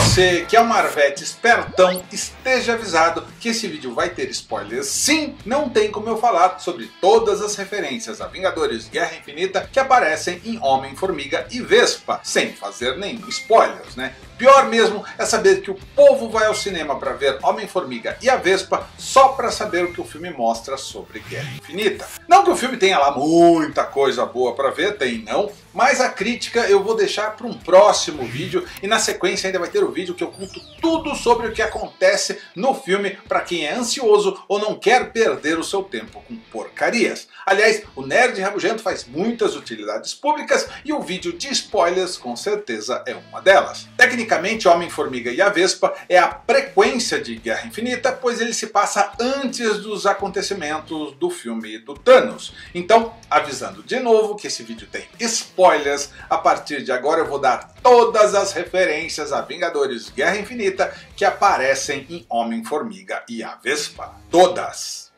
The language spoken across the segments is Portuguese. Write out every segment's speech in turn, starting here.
você que é um Marvete espertão, esteja avisado que esse vídeo vai ter spoilers sim, não tem como eu falar sobre todas as referências a Vingadores Guerra Infinita que aparecem em Homem-Formiga e Vespa, sem fazer nenhum spoilers, né? Pior mesmo é saber que o povo vai ao cinema para ver Homem-Formiga e a Vespa só para saber o que o filme mostra sobre Guerra Infinita. Não que o filme tenha lá muita coisa boa para ver, tem não, mas a crítica eu vou deixar para um próximo vídeo e na sequência ainda vai ter o vídeo que eu conto tudo sobre o que acontece no filme para quem é ansioso ou não quer perder o seu tempo com porcarias. Aliás, o Nerd Rabugento faz muitas utilidades públicas e o vídeo de spoilers com certeza é uma delas. Tecnicamente, Homem-Formiga e a Vespa é a frequência de Guerra Infinita, pois ele se passa antes dos acontecimentos do filme do Thanos. Então, avisando de novo que esse vídeo tem spoilers, a partir de agora eu vou dar todas as referências a Vingadores Guerra Infinita que aparecem em Homem-Formiga e a Vespa. Todas!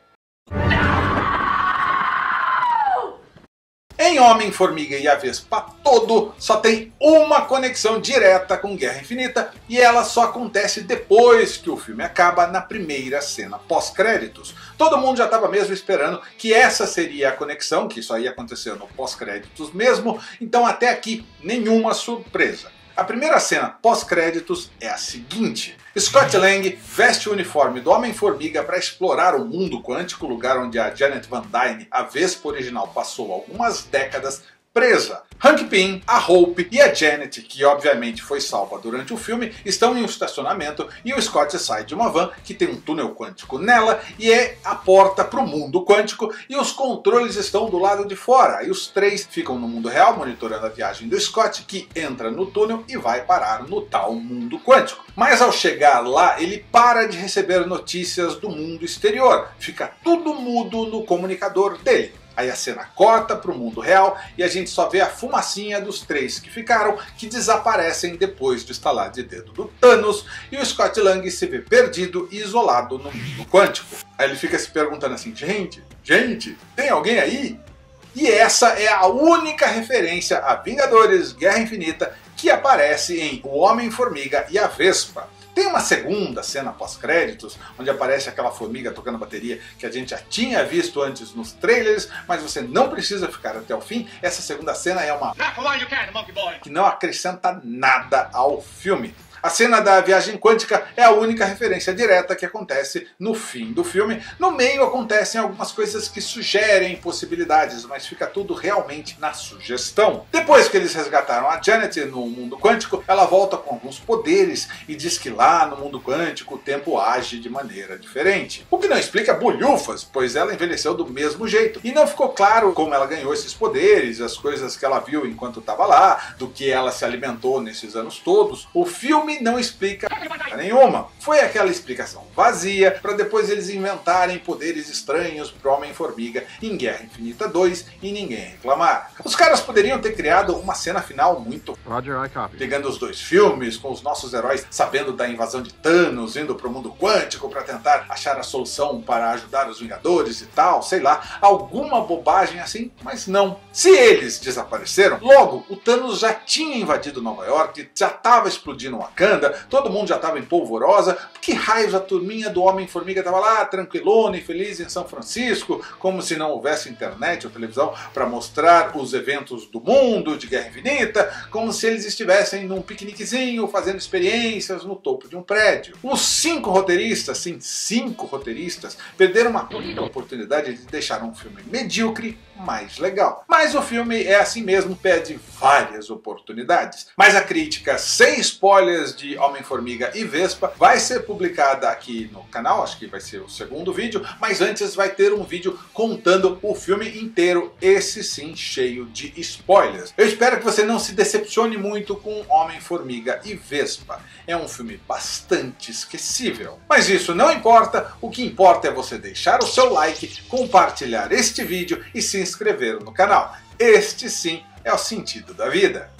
Em Homem-Formiga e a Vespa todo, só tem uma conexão direta com Guerra Infinita e ela só acontece depois que o filme acaba na primeira cena pós-créditos. Todo mundo já estava mesmo esperando que essa seria a conexão, que isso aí ia acontecer no pós-créditos mesmo, então até aqui nenhuma surpresa. A primeira cena pós-créditos é a seguinte. Scott Lang veste o uniforme do Homem-Formiga para explorar o mundo quântico, lugar onde a Janet Van Dyne, a Vespa original, passou algumas décadas presa. Hank Pym, a Hope e a Janet, que obviamente foi salva durante o filme, estão em um estacionamento e o Scott sai de uma van que tem um túnel quântico nela e é a porta para o mundo quântico e os controles estão do lado de fora. E os três ficam no mundo real monitorando a viagem do Scott que entra no túnel e vai parar no tal mundo quântico. Mas ao chegar lá ele para de receber notícias do mundo exterior, fica tudo mudo no comunicador dele. Aí a cena corta para o mundo real e a gente só vê a fumacinha dos três que ficaram, que desaparecem depois do estalar de dedo do Thanos, e o Scott Lang se vê perdido e isolado no mundo quântico. Aí ele fica se perguntando assim, gente, gente, tem alguém aí? E essa é a única referência a Vingadores Guerra Infinita que aparece em O Homem-Formiga e a Vespa. Tem uma segunda cena pós-créditos, onde aparece aquela formiga tocando bateria que a gente já tinha visto antes nos trailers, mas você não precisa ficar até o fim. Essa segunda cena é uma que não acrescenta nada ao filme. A cena da viagem quântica é a única referência direta que acontece no fim do filme. No meio acontecem algumas coisas que sugerem possibilidades, mas fica tudo realmente na sugestão. Depois que eles resgataram a Janet no mundo quântico, ela volta com alguns poderes e diz que lá no mundo quântico o tempo age de maneira diferente. O que não explica bolhufas, pois ela envelheceu do mesmo jeito. E não ficou claro como ela ganhou esses poderes, as coisas que ela viu enquanto estava lá, do que ela se alimentou nesses anos todos. O filme filme não explica nenhuma. Foi aquela explicação vazia para depois eles inventarem poderes estranhos pro Homem-Formiga em Guerra Infinita 2 e ninguém reclamar. Os caras poderiam ter criado uma cena final muito Roger, pegando os dois filmes, com os nossos heróis sabendo da invasão de Thanos, indo pro mundo quântico para tentar achar a solução para ajudar os Vingadores e tal, sei lá, alguma bobagem assim, mas não. Se eles desapareceram, logo o Thanos já tinha invadido Nova York, já estava explodindo Wakanda, todo mundo já estava polvorosa. Que raios a turminha do Homem-Formiga estava lá, tranquilona e feliz em São Francisco, como se não houvesse internet ou televisão para mostrar os eventos do mundo de Guerra Infinita, como se eles estivessem num piqueniquezinho fazendo experiências no topo de um prédio. Os cinco roteiristas, sim, cinco roteiristas, perderam uma oportunidade de deixar um filme medíocre mais legal. Mas o filme é assim mesmo, pede várias oportunidades. Mas a crítica sem spoilers de Homem-Formiga e Vespa vai ser publicada aqui no canal, acho que vai ser o segundo vídeo, mas antes vai ter um vídeo contando o filme inteiro, esse sim cheio de spoilers. Eu espero que você não se decepcione muito com Homem-Formiga e Vespa. É um filme bastante esquecível. Mas isso não importa, o que importa é você deixar o seu like, compartilhar este vídeo e se inscrever no canal. Este sim é o sentido da vida.